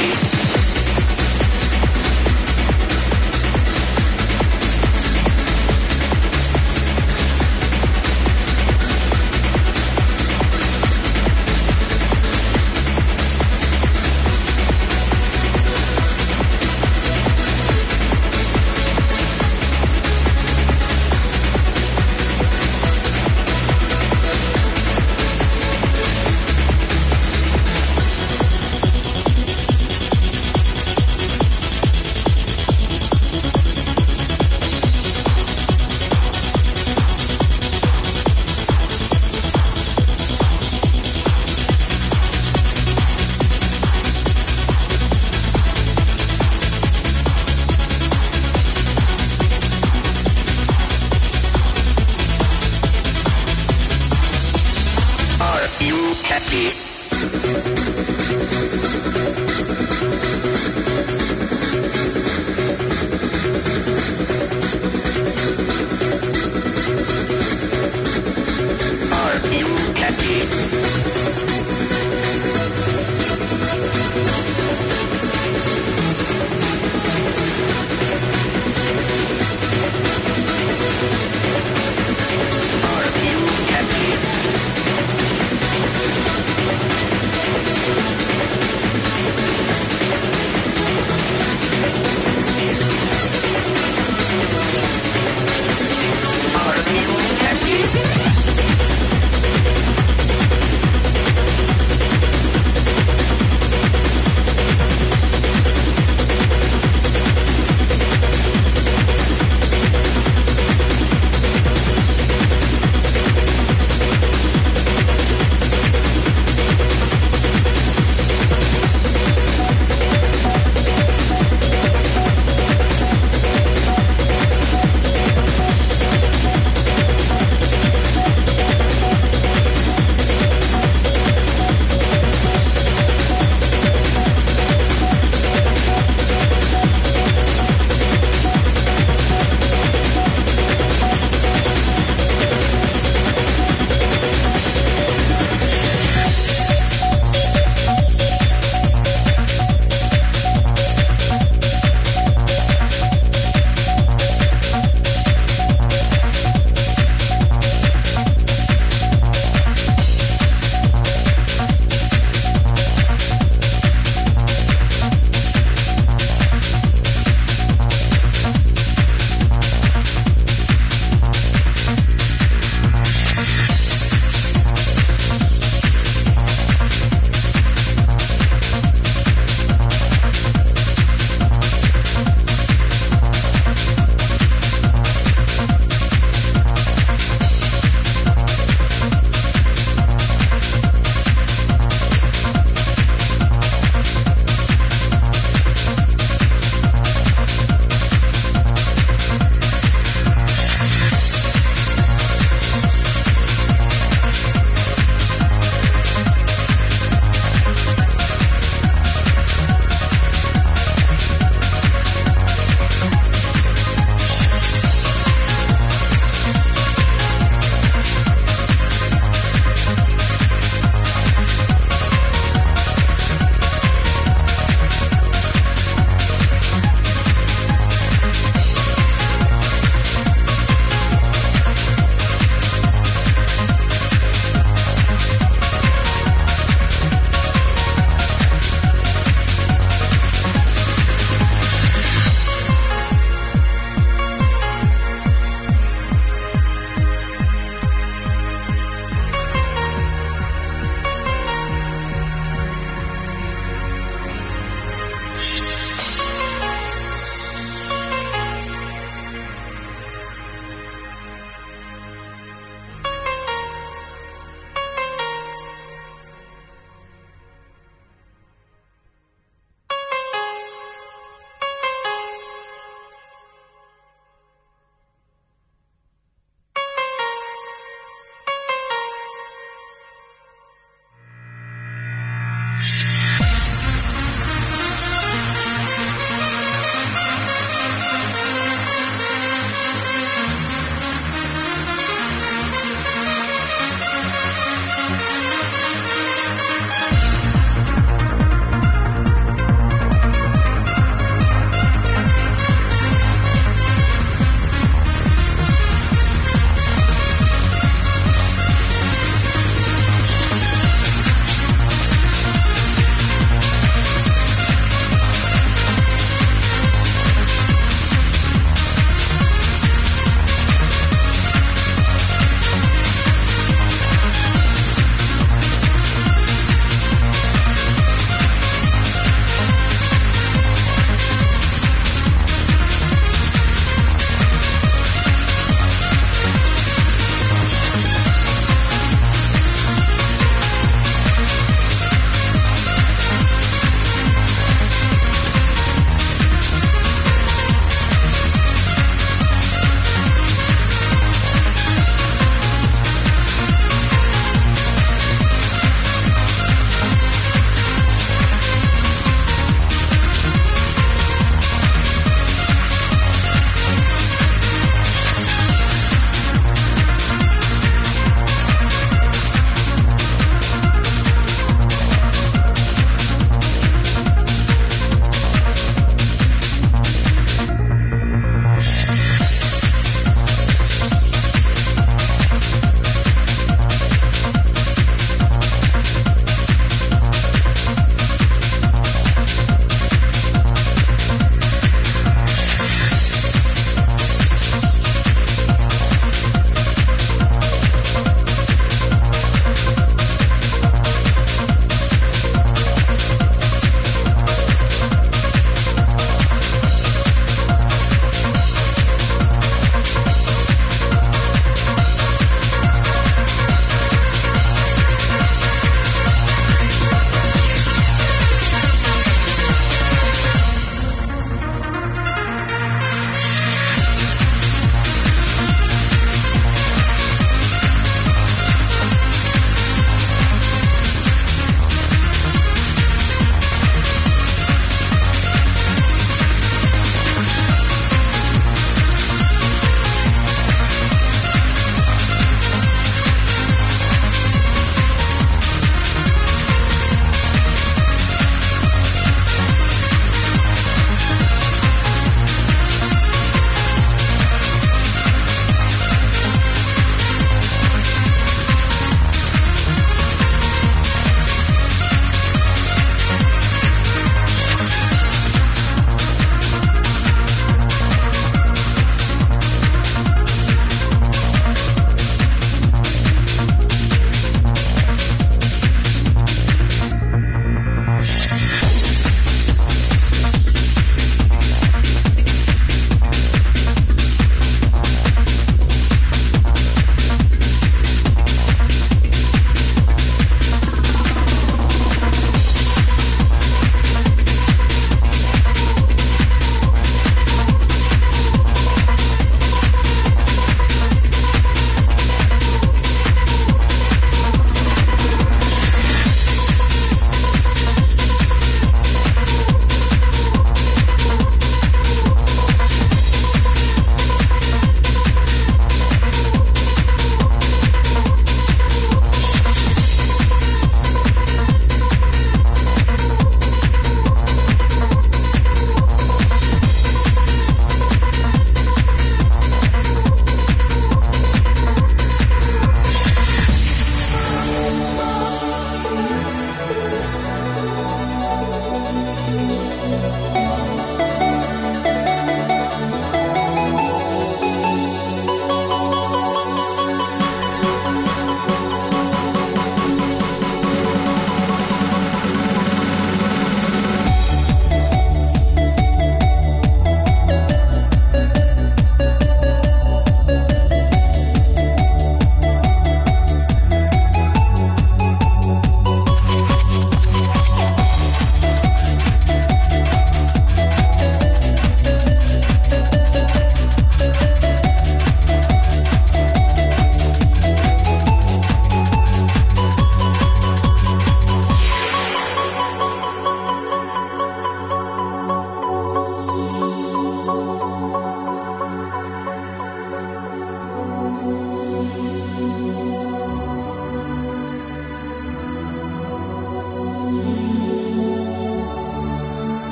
Peace.